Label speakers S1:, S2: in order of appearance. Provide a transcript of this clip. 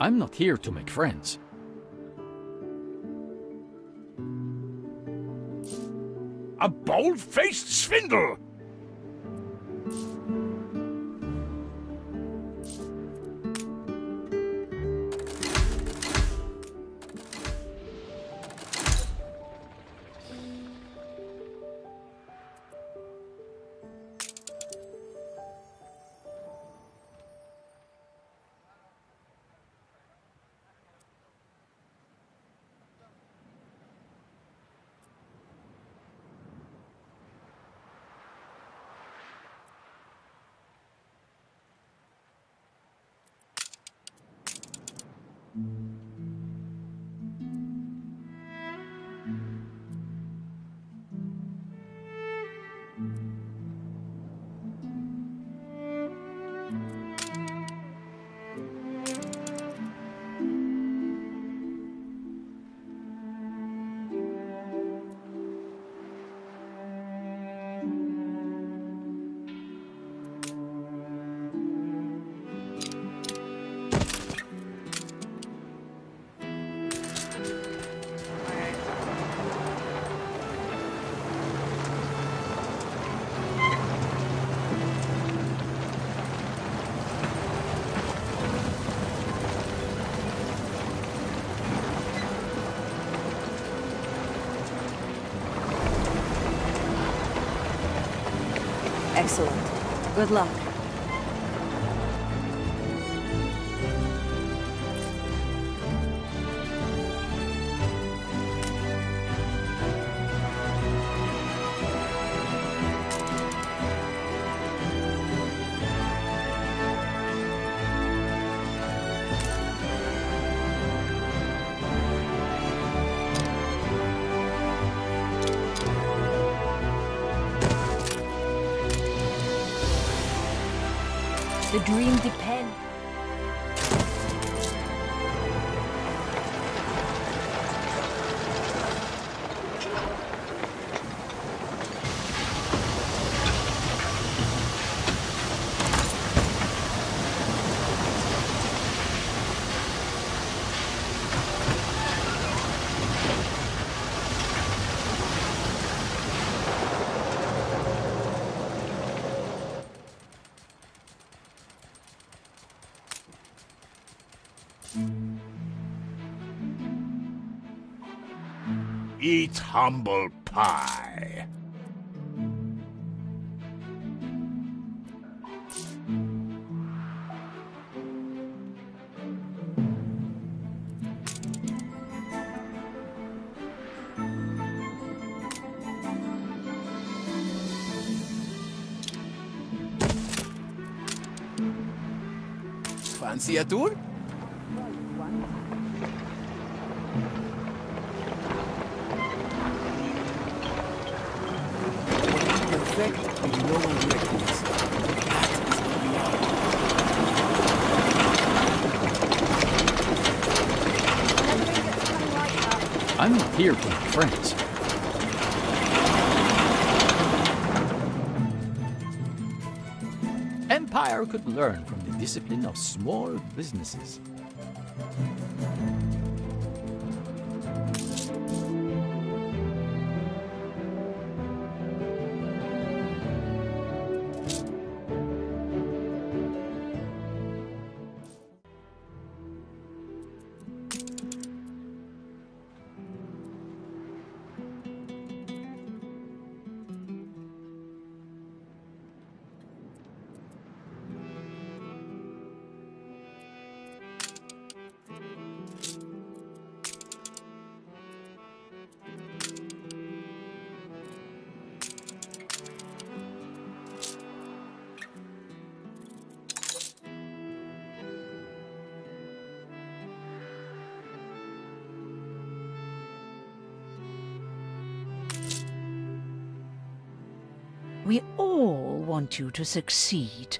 S1: I'm not here to make friends.
S2: A bold-faced swindle! Mm-hmm.
S3: Excellent. Good luck. Dream depends.
S2: Eat humble pie.
S4: Fancy a tour? We're.
S1: I'm not here for make friends. Empire could learn from the discipline of small businesses.
S5: We all want you to succeed.